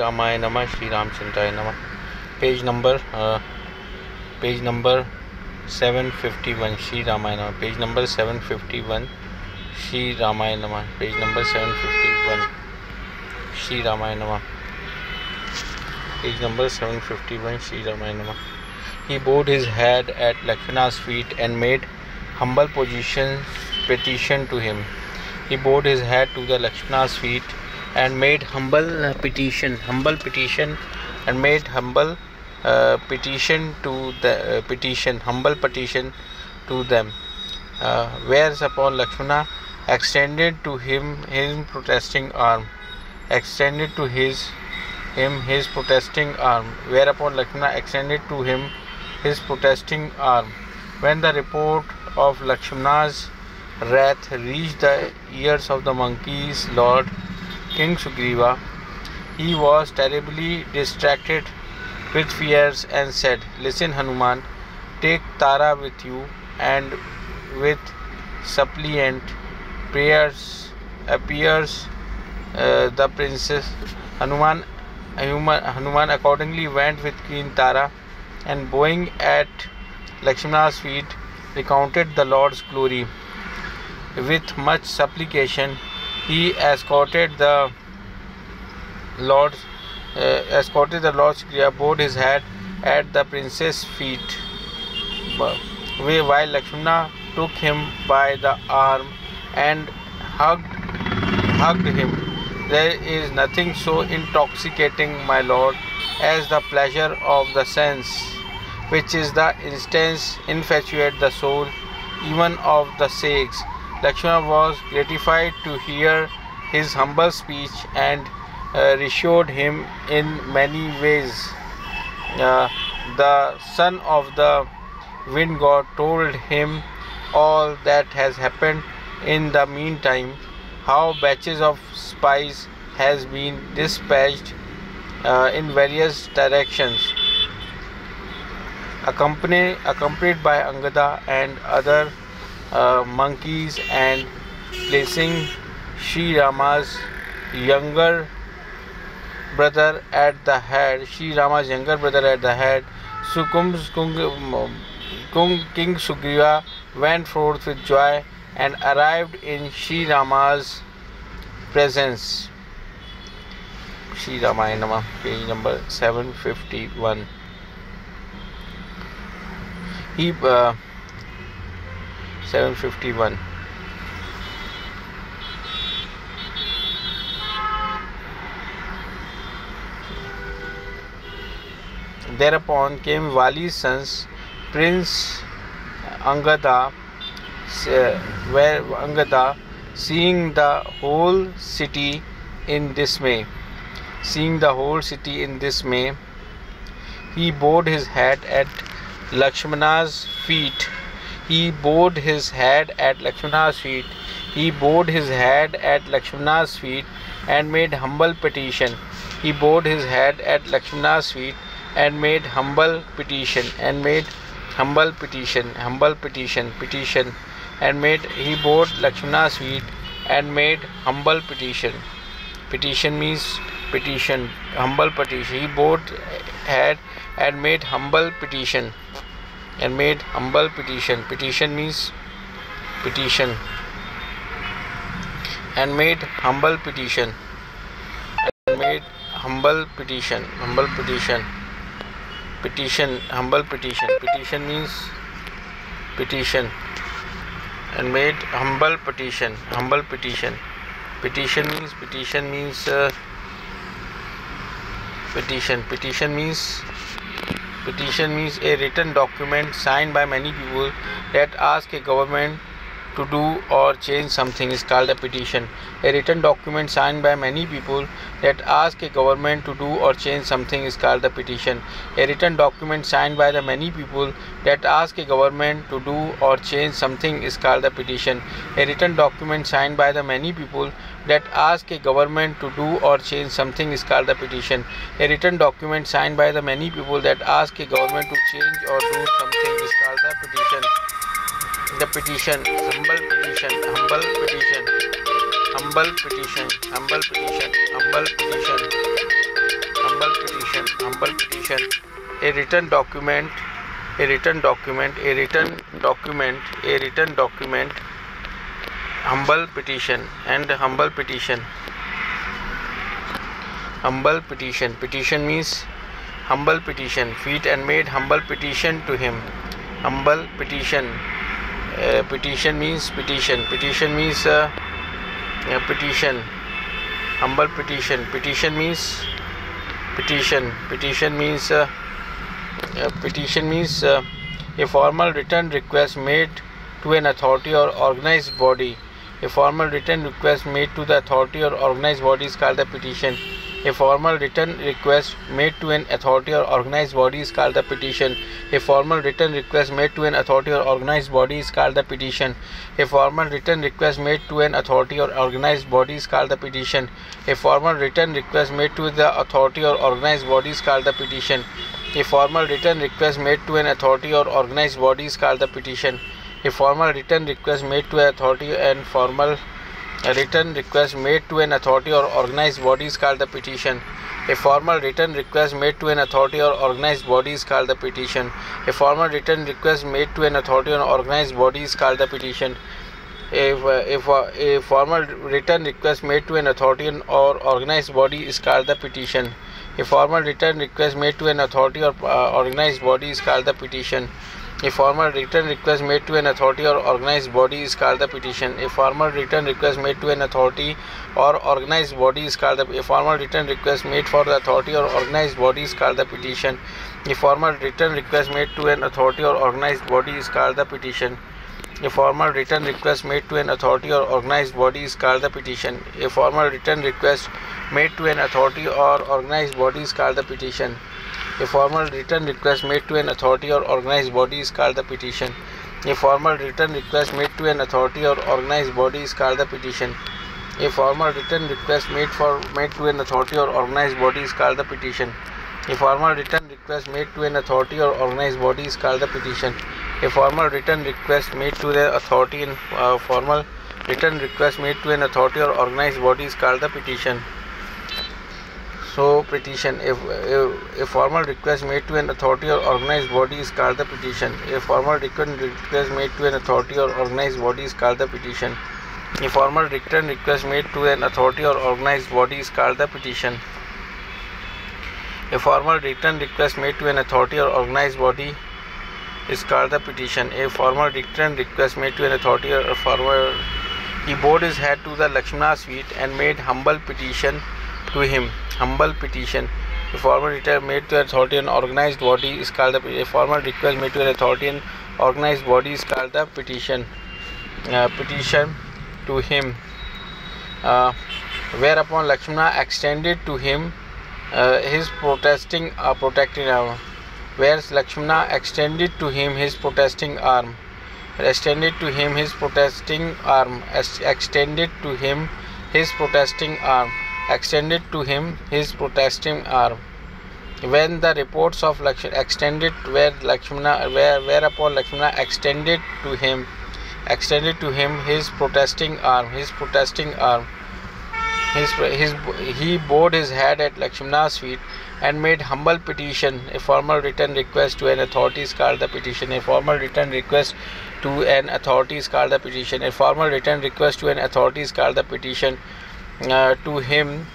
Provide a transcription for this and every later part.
Ramaya Namah Shri Ramchandraya Namah page number uh, page number 751 Shri Ramaya Namah page number 751 Shri Ramaya Namah page number 751 Shri Ramaya Namah page number 751 Shri Ramaya Namah he bowed his head at Lakshmana's feet and made humble position petition to him he bowed his head to the Lakshmana's feet and made humble uh, petition humble petition and made humble uh, petition to the uh, petition humble petition to them. Uh, whereas upon lakshmana extended to him his protesting arm. Extended to his him his protesting arm. Whereupon lakshmana extended to him his protesting arm. When the report of lakshmana's wrath reached the ears of the monkey's lord King Sugriva. He was terribly distracted with fears and said, Listen, Hanuman, take Tara with you and with suppliant prayers appears uh, the princess. Hanuman, Hanuman accordingly went with Queen Tara and bowing at Lakshmana's feet recounted the Lord's glory. With much supplication, he escorted the Lord uh, escorted the Lord Kriya, bowed his head at the princess' feet. While Lakshmana took him by the arm and hugged hugged him. There is nothing so intoxicating, my lord, as the pleasure of the sense, which is the instance infatuate the soul, even of the sakes Lakshmana was gratified to hear his humble speech and uh, reassured him in many ways. Uh, the son of the wind god told him all that has happened in the meantime, how batches of spies has been dispatched uh, in various directions. Accompanied, accompanied by Angada and other uh, monkeys and placing Sri Rama's younger brother at the head. Sri Rama's younger brother at the head. Sukum Kung, King Sugriva went forth with joy and arrived in Sri Rama's presence. Sri Ramayana, page number 751. He uh, 751 thereupon came Vali's sons Prince Angada uh, where Angada seeing the whole city in dismay seeing the whole city in dismay he bowed his head at Lakshmana's feet he bowed his head at Lakshmana's feet. He bowed his head at Lakshmana's feet and made humble petition. He bowed his head at Lakshmana's feet and made humble petition and made humble petition, humble petition, petition and made he bowed Lakshmana's feet and made humble petition. Petition means petition, humble petition. He bowed head and made humble petition and made humble petition. Petition means petition. And made humble petition. And made humble petition. Humble petition. Petition humble petition. Petition means petition. And made humble petition. Humble petition. Petition means petition means uh, petition. Petition means Petition means a written document signed by many people that ask a government to do or change something is called a petition. A written document signed by many people that ask a government to do or change something is called a petition. A written document signed by the many people that ask a government to do or change something is called a petition. A written document signed by the many people that ask a government to do or change something is called a petition. A written document signed by the many people that ask a government to change or do something is called a petition the petition humble petition humble petition humble petition humble petition humble petition humble petition a written document a written document a written document a written document humble petition and humble petition. Humble petition. Petition means humble petition. Feet and made humble petition to him. Humble petition. Uh, petition means petition. Petition means uh, petition. Humble petition. Petition means petition. Petition means uh, petition means uh, a formal written request made to an authority or organized body a formal written request made to the authority or organized body is called the petition a formal written request made to an authority or organized body is called the petition. A formal written request made to an authority or organized body is called the petition. A formal written request made to an authority or organized body is called the petition. A formal written request made to the authority or organized body is called the petition. A formal written request made to an authority or organized body is called the petition. A formal written request made to an authority and formal written request made to an authority or organized body is called the petition. A formal written request made to an authority or organized body is called the petition. A formal written request made to an authority or organized body is called the petition. If, if uh, a formal written request made to an authority or organized body is called the petition. A formal written request made to an authority or uh, organized body is called the petition. A formal written request made to an authority or organized body is called the petition. A formal written request made to an authority or organized body is called the a formal written request made for the authority or organized body is called the petition. A formal written request made to an authority or organized body is called the petition. A formal written request made to an authority or organized body is called the petition. A formal written request made to an authority or organized body is called the petition. A formal written request made to an authority or organized body is called the petition. A formal written request made to an authority or organized body is called the petition. A formal written request made for made to an authority or organized body is called the petition. A formal written request made to an authority or organized body is called the petition. A formal written request made to the authority and uh, formal written request made to an authority or organized body is called the petition. So petition, if a, a, formal request made to an authority or organized body is called the petition. A formal written request made to an authority or organized body is called the petition. A formal written request made to an authority or organized body is called the petition. A formal written request made to an authority or organized body is called the petition. A formal written request made to an authority or formal he bowed his head to the Lakshmana's feet and made humble petition to him. Humble petition. A formal return made to authority and organized body is called the, a formal request made to an authority and organized body is called the petition. Uh, petition to him. Uh, whereupon Lakshmana extended to him uh, his protesting uh, protecting arm. Whereas Lakshmana extended to him his protesting arm. Extended to him his protesting arm. Extended to him his protesting arm extended to him his protesting arm. When the reports of Lakshmana extended where Lakshmana where whereupon Lakshmana extended to him extended to him his protesting arm his protesting arm his, his he bowed his head at Lakshmana's feet and made humble petition a formal written request to an authority is called the petition a formal written request to an authority is called the petition a formal written request to an authority is called the petition to him,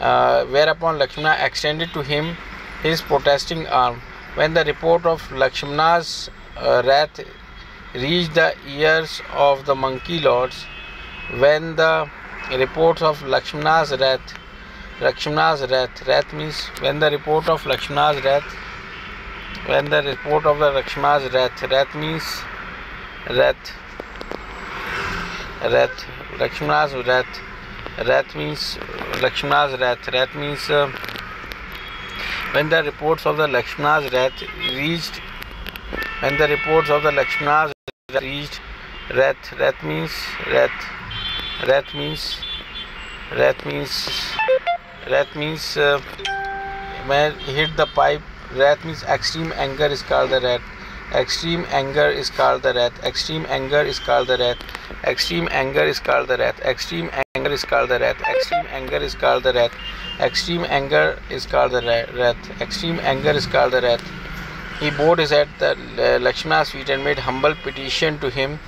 uh, whereupon Lakshmana extended to him his protesting arm. When the report of Lakshmana's uh, wrath reached the ears of the monkey lords, when the reports of Lakshmana's wrath, Lakshmana's wrath, wrath means when the report of Lakshmana's wrath, when the report of the Lakshmana's wrath, wrath means wrath, wrath, Lakshmana's wrath wrath means Lakshmana's wrath wrath means when the reports of the Lakshmana's wrath reached when the reports of the Lakshmana's reached wrath wrath means wrath wrath means wrath means wrath means man hit the pipe wrath means extreme anger is called the wrath Extreme anger is called the wrath. Extreme anger is called the wrath. Extreme anger is called the wrath. Extreme anger is called the wrath. Extreme anger is called the wrath. extreme anger is called the wrath extreme anger is called the wrath he bowed his head at uh, Lakshmana's feet and made humble petition to him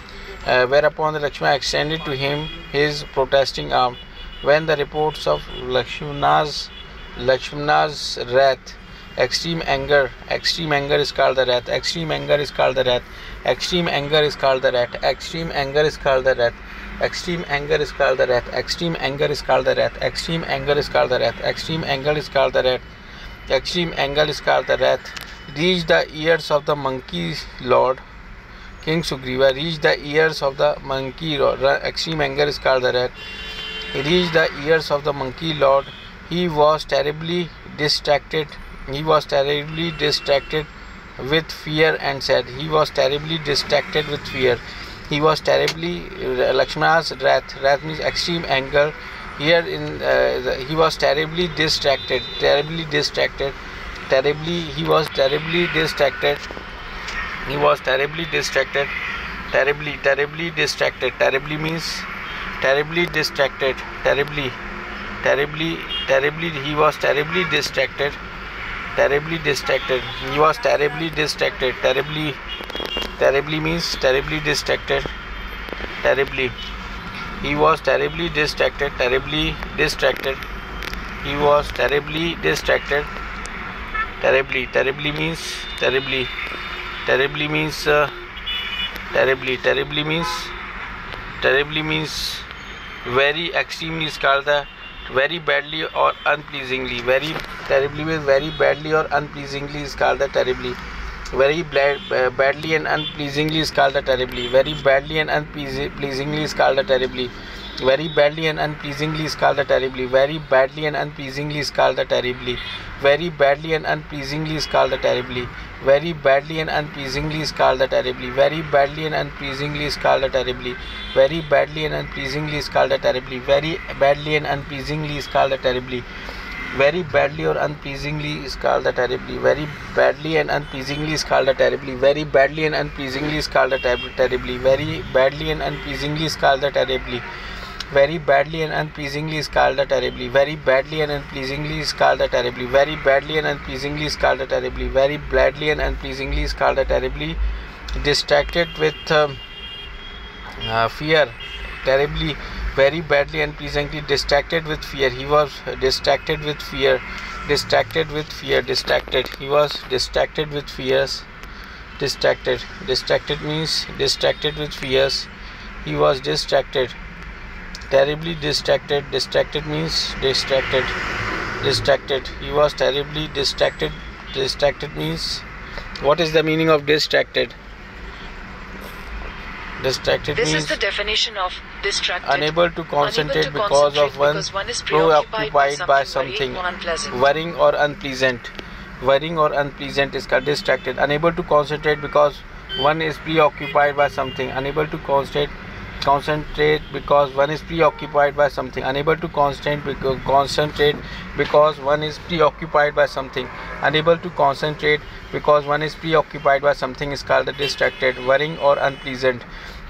uh, whereupon the Lakshmana extended to him his protesting arm when the reports of Lakshmana's Lakshmana's wrath extreme anger extreme anger is called the wrath extreme anger is called the wrath extreme anger is called the wrath extreme anger is called the wrath extreme anger is called the wrath extreme anger is called the wrath extreme anger is called the wrath extreme anger is called the wrath extreme anger is called the wrath reach the ears of the monkey lord king Sugriva reach the ears of the monkey extreme anger is called the wrath reach the ears of the monkey lord he was terribly distracted he was terribly distracted with fear and said, He was terribly distracted with fear. He was terribly, uh, Lakshmana's wrath, wrath means extreme anger. Here in, uh, the, he was terribly distracted, terribly distracted, terribly, he was terribly distracted. He was terribly distracted, terribly, terribly distracted. Terribly means terribly distracted, terribly, terribly, terribly, he was terribly distracted terribly distracted. He was terribly distracted. Terribly terribly means terribly distracted. Terribly. He was terribly distracted. Terribly distracted. He was terribly distracted. Terribly. Terribly means terribly. Terribly means uh, terribly. Terribly means terribly means very extremely is very badly or unpleasingly very terribly very badly or unpleasingly is called the terribly. Very badly and unpleasingly is called the terribly. Very badly and unpleasingly is called the terribly. Very badly and unpleasingly is called the terribly. Very badly and unpleasingly is called the terribly very badly and unpleasingly is called the terribly. Very badly and unpleasingly is called the terribly. Very badly and unpleasingly is called the terribly. Very badly and unpleasingly is called the terribly. Very badly and unpleasingly is called the terribly. Very badly or unpleasingly is called the terribly. Very badly and unpleasingly is called the terribly. Very badly and unpleasingly is called the terribly. Very badly and unpleasingly is called the terribly very badly and unpleasingly is called terribly very badly and unpleasingly is called terribly very badly and unpleasingly is called terribly very badly and unpleasingly is called terribly distracted with um, uh, fear terribly very badly and pleasantly distracted with fear. He was distracted with fear distracted with fear distracted. He was distracted with fears distracted. Distracted means distracted with fears. He was distracted terribly distracted. Distracted means distracted. Distracted. He was terribly distracted. Distracted means what is the meaning of distracted? Distracted this means is the definition of distracted. unable to concentrate Unable to because concentrate of one because one is preoccupied by by something. something or unpleasant. worrying or unpleasant. Worrying or unpleasant is called distracted. Unable to concentrate because one is preoccupied by something. Unable to concentrate concentrate because one is preoccupied by something unable to concentrate because concentrate because one is preoccupied by something unable to concentrate because one is preoccupied by something is called distracted worrying or unpleasant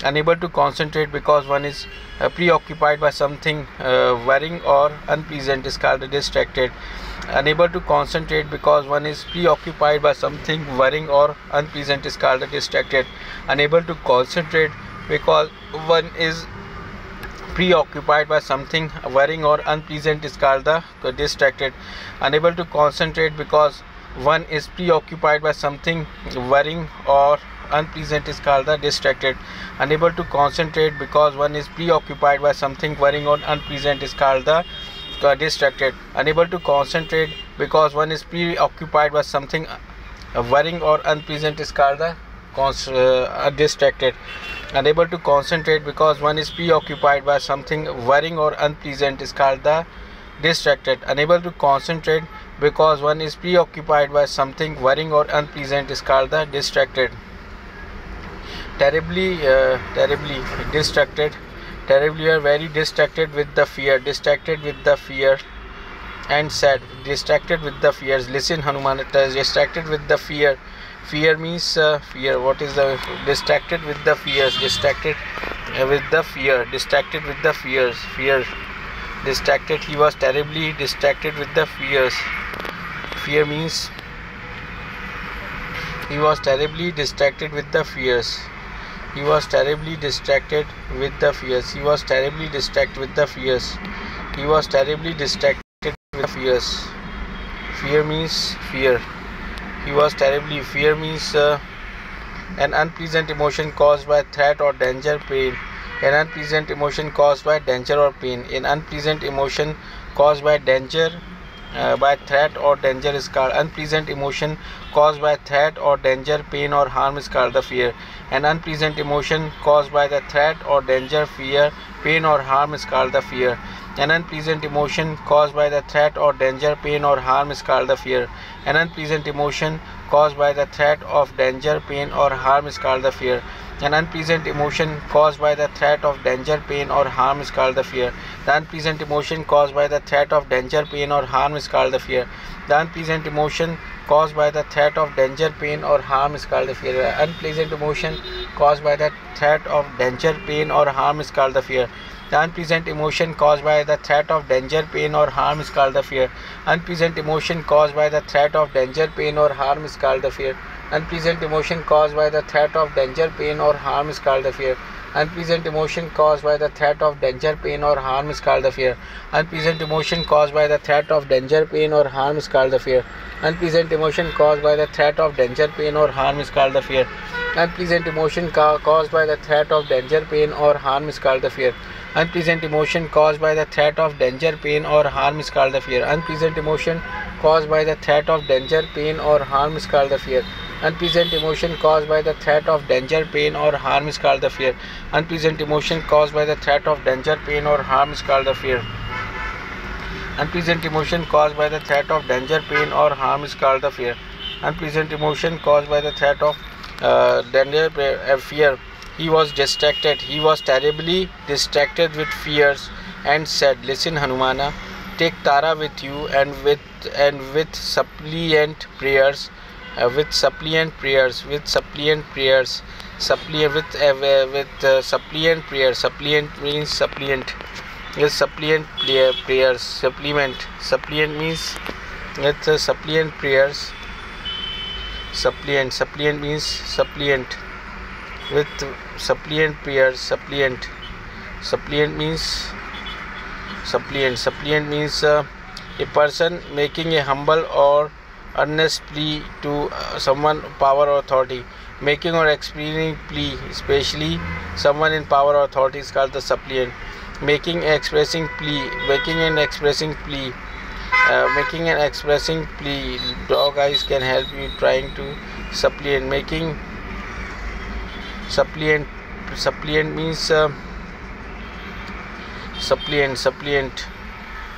unable to concentrate because one is uh, preoccupied by something uh, worrying or unpleasant is called distracted unable to concentrate because one is preoccupied by something worrying or unpleasant is called a distracted unable to concentrate because one is preoccupied by something worrying or unpleasant is called the distracted. Unable to concentrate because one is preoccupied by something worrying or unpleasant is called the distracted. Unable to concentrate because one is preoccupied by something worrying or unpleasant is called the uh, distracted. Unable to concentrate because one is preoccupied by something worrying or unpleasant is called the uh, distracted unable to concentrate because one is preoccupied by something worrying or unpleasant is called the distracted. Unable to concentrate because one is preoccupied by something worrying or unpleasant is called the distracted. Terribly uh, terribly distracted. Terribly you are very distracted with the fear. Distracted with the fear and sad. Distracted with the fears. Listen hanuman distracted with the fear fear means uh, fear. What is the distracted with the fears? Distracted uh, with the fear. Distracted with the fears. Fear. Distracted he was terribly distracted with the fears. Fear means he was terribly distracted with the fears. He was terribly distracted with the fears. He was terribly distracted with the fears. He was terribly distracted with the fears. Fear means fear he was terribly fear means uh, an unpleasant emotion caused by threat or danger pain. An unpleasant emotion caused by danger or pain. An unpleasant emotion caused by danger uh, by threat or danger is called. Unpleasant emotion caused by threat or danger pain or harm is called the fear an unpleasant emotion caused by the threat or danger fear pain or harm is called the fear an unpleasant emotion caused by the threat or danger pain or harm is called the fear an unpleasant emotion caused by the threat of danger pain or harm is called the fear an unpleasant emotion caused by the threat of danger, pain, or harm is called the fear. The unpleasant emotion caused by the threat of danger, pain, or harm is called the fear. The unpleasant emotion caused by the threat of danger, pain, or harm is called the fear. Unpleasant emotion caused by the threat of danger, pain, or harm is called the fear. The unpleasant emotion caused by the threat of danger, pain, or harm is called the fear. Unpleasant emotion caused by the threat of danger, pain, or harm is called the fear. Unpleasant emotion caused by the threat of danger, pain, or harm is called the fear. Unpleasant emotion caused by the threat of danger, pain, or harm is called the fear. Unpleasant emotion caused by the threat of danger, pain, or harm is called the fear. Unpleasant emotion caused by the threat of danger, pain, or harm is called the fear. Unpleasant emotion ca- caused by the threat of danger, pain, or harm is called the fear. Unpleasant emotion caused by the threat of danger, pain, or harm is called the fear. Unpleasant emotion caused by the threat of danger, pain, or harm is called the fear. Unpleasant emotion caused by the threat of danger, pain, or harm is called the fear. Unpleasant emotion caused by the threat of danger, pain, or harm is called the fear. Unpleasant emotion caused by the threat of danger, pain, or harm is called the fear. Unpleasant emotion caused by the threat of uh, danger, uh, fear. He was distracted. He was terribly distracted with fears and said, "Listen, Hanumana, take Tara with you and with and with suppliant prayers." Uh, with suppliant prayers with suppliant prayers suppliant with uh, with uh, suppliant prayers suppliant means suppliant with suppliant prayer, prayers supplement suppliant means with uh, suppliant prayers suppliant suppliant means suppliant with suppliant prayers suppliant suppliant means suppliant suppliant means uh, a person making a humble or earnest plea to uh, someone power or authority. Making or explaining plea especially someone in power or authority is called the suppliant. Making expressing plea making and expressing plea uh, making and expressing plea dog eyes can help you trying to suppliant. Making suppliant suppliant means uh, suppliant suppliant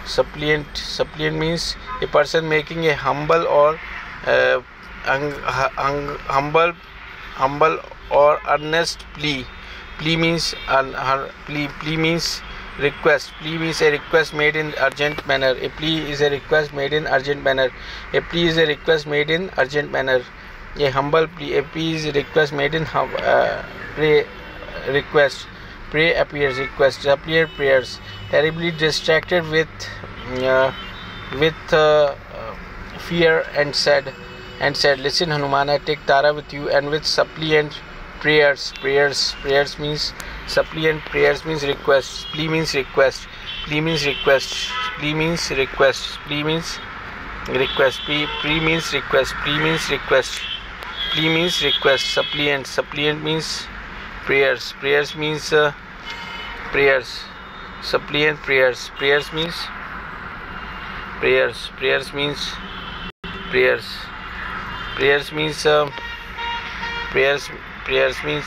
suppliant suppliant means a person making a humble or uh, humble humble or earnest plea plea means uh, plea plea means request plea means a request made in urgent manner a plea is a request made in urgent manner a plea is a request made in urgent manner a humble plea a plea is a request made in uh, pray request pray appears request appear prayers terribly distracted with uh, with uh, fear and said and said listen hanuman i take tara with you and with suppliant prayers. Prayers prayers means suppliant prayers means request. Plea means request. Plea means request. Plea means request. Plea means request. Plea, plea means request. Plea means request. Plea means request. Suppliant. Suppliant means prayers. Prayers means uh, prayers. Suppliant prayers. Prayers means prayers. Prayers means prayers. Prayers means uh, prayers prayers means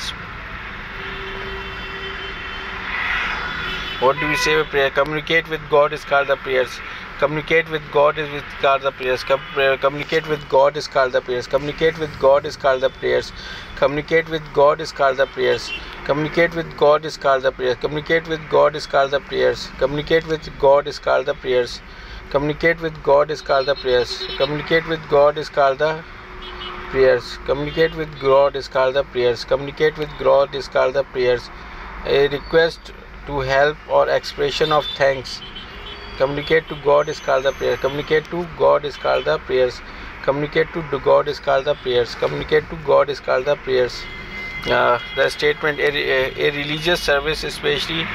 what do we say with prayer? Communicate with god is called the prayers. Communicate with god is with called the prayers. Communicate with god is called the prayers. Communicate with god is called the prayers. Communicate with god is called the prayers. Communicate with god is called the prayers. Communicate with god is called the prayers. Communicate with god is called the prayers communicate with god is called the prayers. Communicate with god is called the prayers. Communicate with god is called the prayers. Communicate with god is called the prayers. A request to help or expression of thanks. Communicate to god is called the prayer communicate to god is called the prayers. Communicate to god is called the prayers. Communicate to god is called the prayers. Uh, the statement a, a, a, religious service especially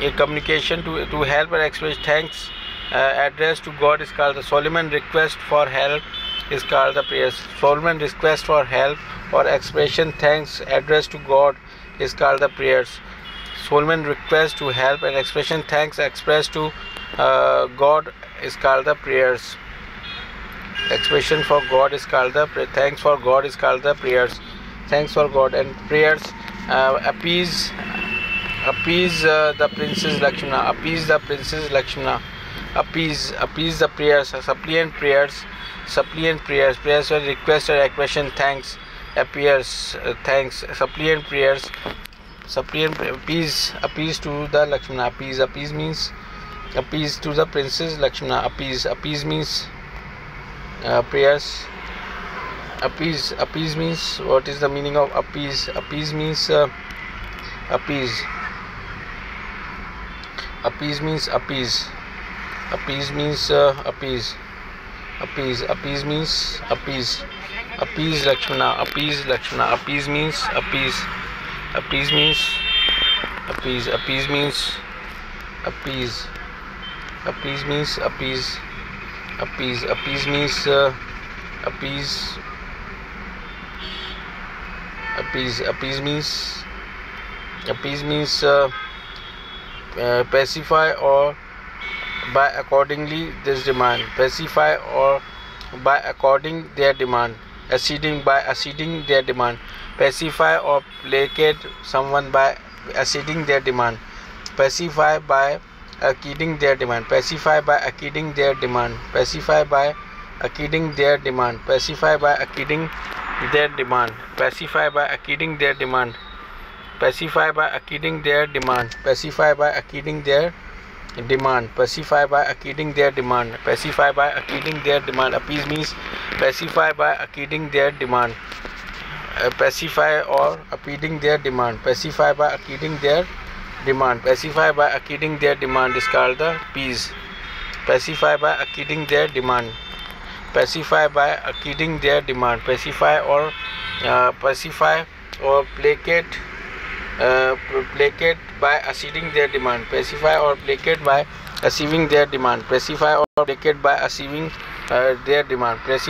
a communication to, to help or express thanks uh, address to god is called the solomon request for help is called the prayers solomon request for help or expression thanks address to god is called the prayers. Solomon request to help and expression thanks expressed to uh, god is called the prayers. Expression for god is called the thanks for god is called the prayers. Thanks for god and prayers uh, appease appease uh, the princess lakshmana appease the princess lakshmana appease appease the prayers suppliant prayers suppliant prayers prayers when request or expression thanks appears uh, thanks suppliant prayers suppliant appease appease to the lakshmana appease appease means appease to the princess lakshmana appease appease means uh, prayers appease appease means what is the meaning of appease appease means uh, appease appease means appease appease means uh, appease. Appease appease means appease. Appease lakshmana appease lakshmana. Appease means appease. Appease means appease. Appease means appease. Appease means appease. Appease appease means uh, appease. Appease appease means appease means uh, uh, pacify or by accordingly this demand. Pacify or by according their demand. Acceding by acceding their demand. Pacify or placate someone by acceding their demand. Pacify by acceding their demand. Pacify by acceding their demand. Pacify by acceding their demand. Pacify by acceding their demand. Pacify by acceding their demand. Pacify by acceding their demand. Pacify by acceding their demand. Pacify by acceding their demand. Pacify by acceding their demand. Appease means pacify by acceding their demand. Uh, pacify or appeasing their demand. Pacify by acceding their demand. Pacify by acceding their demand is called the peace pacify by acceding their demand. Pacify by acceding their demand. Pacify or uh, pacify or placate uh, placate by acceding their demand. Pacify or placate by achieving their demand. Pacify or placate by achieving uh, their demand